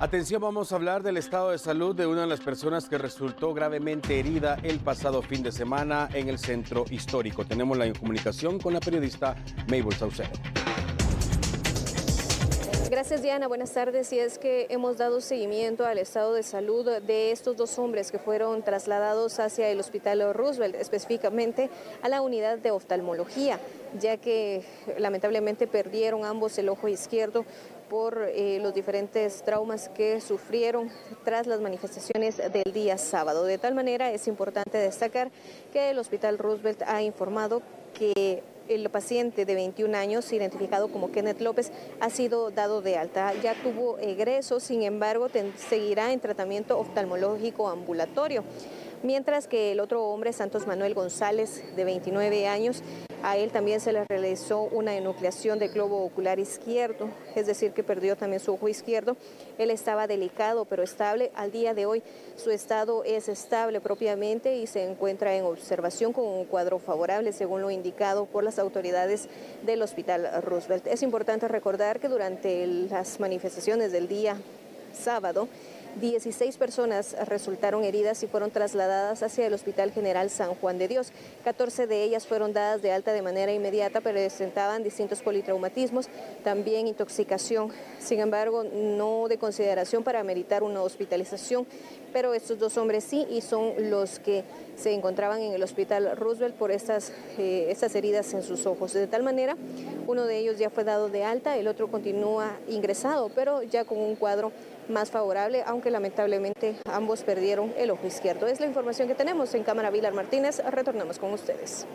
Atención, vamos a hablar del estado de salud de una de las personas que resultó gravemente herida el pasado fin de semana en el centro histórico. Tenemos la comunicación con la periodista Mabel Saucedo. Gracias Diana, buenas tardes. Y es que hemos dado seguimiento al estado de salud de estos dos hombres que fueron trasladados hacia el Hospital Roosevelt, específicamente a la unidad de oftalmología, ya que lamentablemente perdieron ambos el ojo izquierdo por eh, los diferentes traumas que sufrieron tras las manifestaciones del día sábado. De tal manera es importante destacar que el Hospital Roosevelt ha informado que el paciente de 21 años, identificado como Kenneth López, ha sido dado de alta. Ya tuvo egreso, sin embargo, seguirá en tratamiento oftalmológico ambulatorio mientras que el otro hombre, Santos Manuel González, de 29 años, a él también se le realizó una enucleación del globo ocular izquierdo, es decir, que perdió también su ojo izquierdo. Él estaba delicado pero estable. Al día de hoy su estado es estable propiamente y se encuentra en observación con un cuadro favorable, según lo indicado por las autoridades del Hospital Roosevelt. Es importante recordar que durante las manifestaciones del día sábado, 16 personas resultaron heridas y fueron trasladadas hacia el Hospital General San Juan de Dios. 14 de ellas fueron dadas de alta de manera inmediata, pero presentaban distintos politraumatismos, también intoxicación. Sin embargo, no de consideración para meritar una hospitalización, pero estos dos hombres sí y son los que se encontraban en el Hospital Roosevelt por estas, eh, estas heridas en sus ojos. De tal manera, uno de ellos ya fue dado de alta, el otro continúa ingresado, pero ya con un cuadro más favorable, aunque lamentablemente ambos perdieron el ojo izquierdo. Es la información que tenemos en Cámara Vilar Martínez. Retornamos con ustedes.